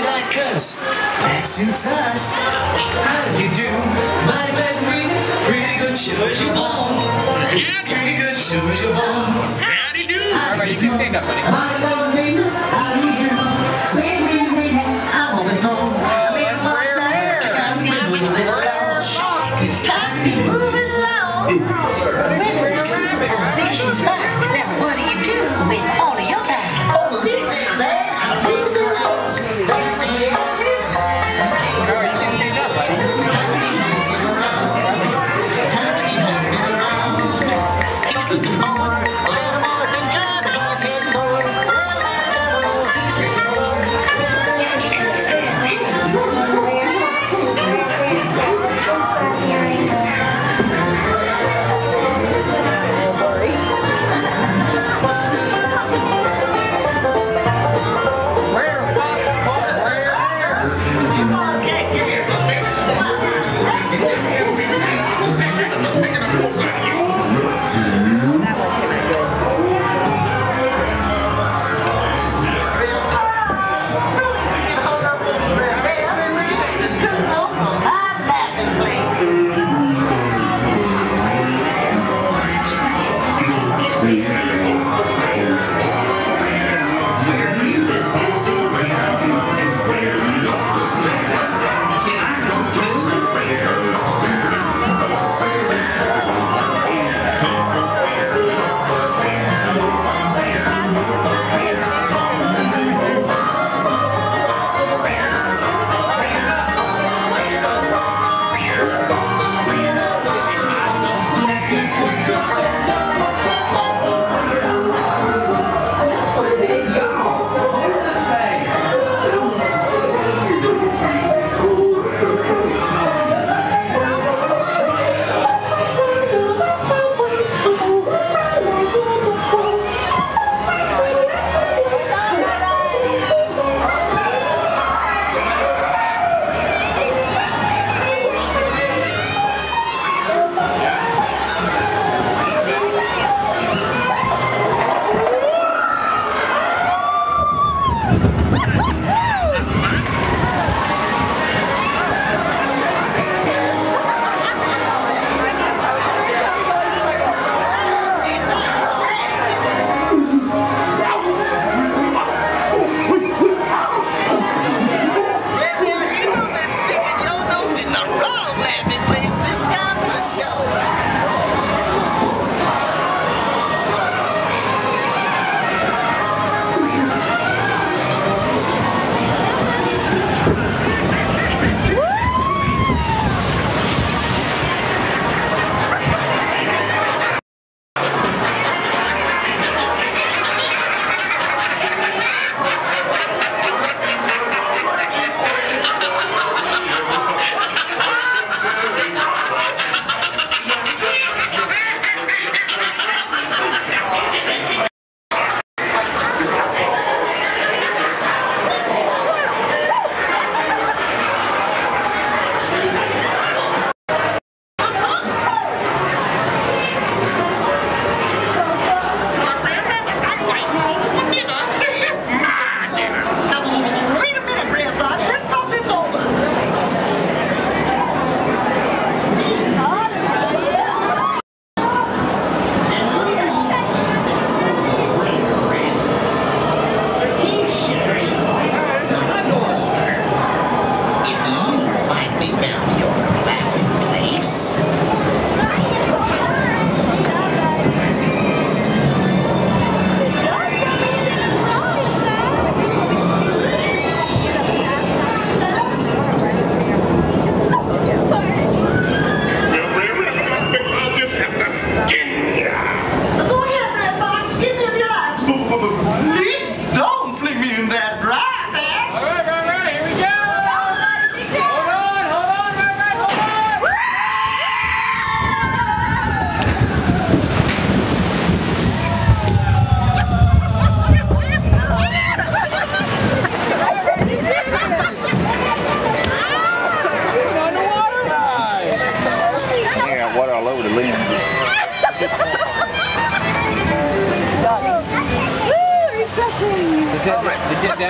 married like cuz. That's in touch. How do you do? Mighty best breeding. Pretty good show as you bone. Yeah. Pretty good show as you bone. How do you do? How do you do? Stand up, buddy.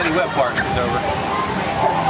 sandy wet part is over.